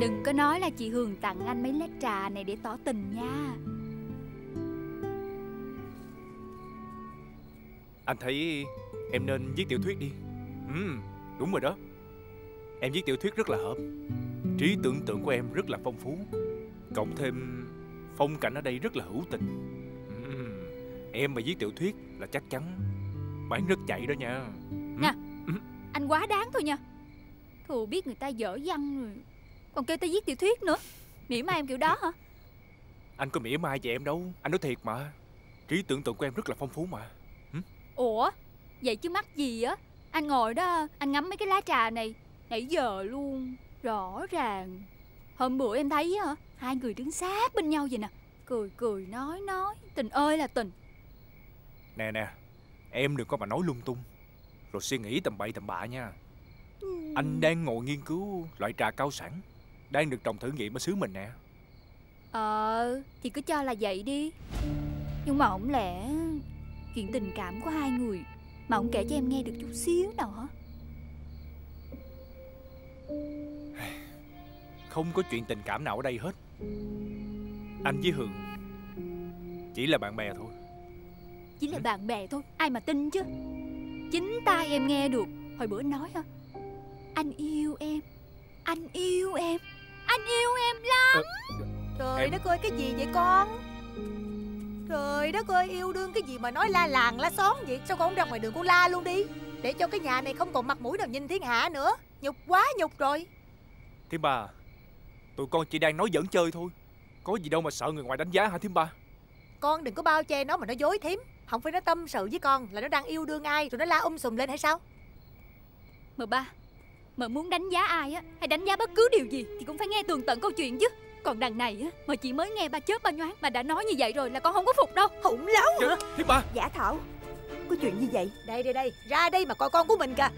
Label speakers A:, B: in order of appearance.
A: Đừng có nói là chị Hường tặng anh mấy lát trà này để tỏ tình nha.
B: Anh thấy em nên viết tiểu thuyết đi. Ừ, đúng rồi đó. Em viết tiểu thuyết rất là hợp. Trí tưởng tượng của em rất là phong phú. Cộng thêm phong cảnh ở đây rất là hữu tình. Ừ, Em mà viết tiểu thuyết là chắc chắn Bán rất chạy đó nha.
A: Nè, anh quá đáng thôi nha. Thù biết người ta dở văn rồi Còn kêu ta viết tiểu thuyết nữa. Mỉa mai em kiểu đó hả?
B: Anh có mỉa mai về em đâu. Anh nói thiệt mà. Trí tưởng tượng của em rất là phong phú mà.
A: Ủa? Vậy chứ mắc gì á? Anh ngồi đó Anh ngắm mấy cái lá trà này. Nãy giờ luôn. Rõ ràng. Hôm bữa em thấy hả Hai người đứng sát bên nhau vậy nè. Cười cười nói nói. Tình ơi là tình.
B: Nè nè. Em đừng có mà nói lung tung. Rồi suy nghĩ tầm bậy tầm bạ nha. Anh đang ngồi nghiên cứu loại trà cao sản Đang được trồng thử nghiệm ở xứ mình nè.
A: Ờ Thì cứ cho là vậy đi. Nhưng mà không lẽ Chuyện tình cảm của hai người Mà ông kể cho em nghe được chút xíu nào hả?
B: Không có chuyện tình cảm nào ở đây hết. Anh với Hường Chỉ là bạn bè thôi.
A: Chỉ là bạn bè thôi. Ai mà tin chứ? Chính tai em nghe được Hồi bữa nói hả
C: Trời
B: Em-
C: đất ơi cái gì vậy con? Trời đất ơi yêu đương cái gì mà nói la làng la xóm vậy? Sao con không ra ngoài đường con la luôn đi? Để cho cái nhà này không còn mặt mũi nào nhìn thiên hạ nữa. Nhục quá nhục rồi.
B: Thím ba Tụi con chỉ đang nói giỡn chơi thôi. Có gì đâu mà sợ người ngoài đánh giá hả thím ba
C: Con đừng có bao che nó mà nó dối thím. Không phải nó tâm sự với con là nó đang yêu đương ai Rồi nó la um sùm lên hay sao?
A: Mờ ba Mờ muốn đánh giá ai á Hay đánh giá bất cứ điều gì Thì cũng phải nghe tường tận câu chuyện chứ Còn đằng này á Mờ chỉ mới nghe ba chớp ba nhoáng Mà đã nói như vậy rồi là con không có phục đâu.
C: Hủng láo
B: Thím ba
D: Giả Thảo Có chuyện gì vậy?
C: Đây đây đây ra đây mà coi con của mình kìa